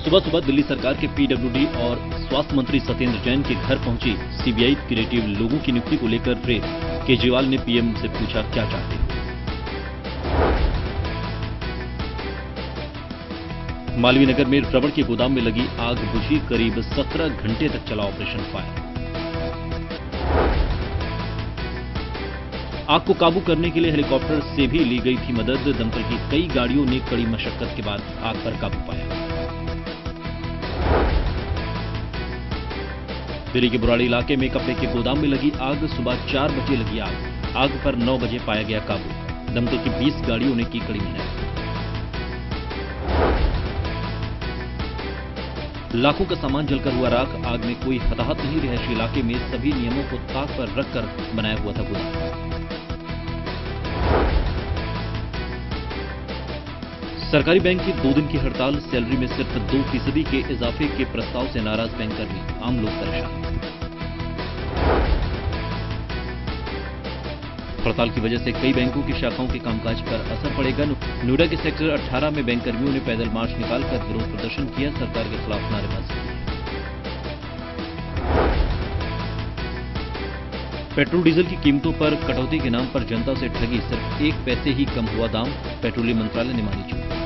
सुबह सुबह दिल्ली सरकार के पीडब्ल्यूडी और स्वास्थ्य मंत्री सत्येंद्र जैन के घर पहुँची। सीबीआई क्रिएटिव लोगों की नियुक्ति को लेकर फिर केजरीवाल ने पीएम से पूछा, क्या चाहते हैं? नगर में रबड़ के गोदाम में लगी आग बुझी, करीब 17 घंटे तक चला ऑपरेशन फायर। आग को काबू करने के लिए हेलीकॉप्टर से भी ली गई थी मदद। दमकल की कई गाड़ियों ने कड़ी मशक्कत के बाद आग पर काबू पाया। दिल्ली के बुराड़ी इलाके में कपड़े के गोदाम में लगी आग, सुबह चार बजे लगी आग। आग पर नौ बजे पाया गया काबू। दमकल की 20 गाड़ियों ने की कड़ी मेहनत। लाखों का सामान जलकर हुआ राख। आग में कोई हताहत नहीं, रिहायशी इलाके में सभी नियमों को ताक पर रखकर बनाया हुआ था गोदाम। सरकारी बैंक की दो दिन की हड़ताल, सैलरी में सिर्फ़ दो फ़ीसदी के इजाफे के प्रस्ताव से नाराज़ बैंककर्मी आम लोग परेशान। हड़ताल की वजह से कई बैंकों की शाखाओं के कामकाज पर असर पड़ेगा। नोएडा के सेक्टर 18 में बैंक कर्मियों ने पैदल मार्च निकालकर विरोध प्रदर्शन किया, सरकार के खिलाफ नारेबाजी। पेट्रोल डीजल की कीमतों पर कटौती के नाम पर जनता से ठगी, सिर्फ़ एक पैसे ही कम हुआ दाम, पेट्रोलियम मंत्रालय ने मानी चूक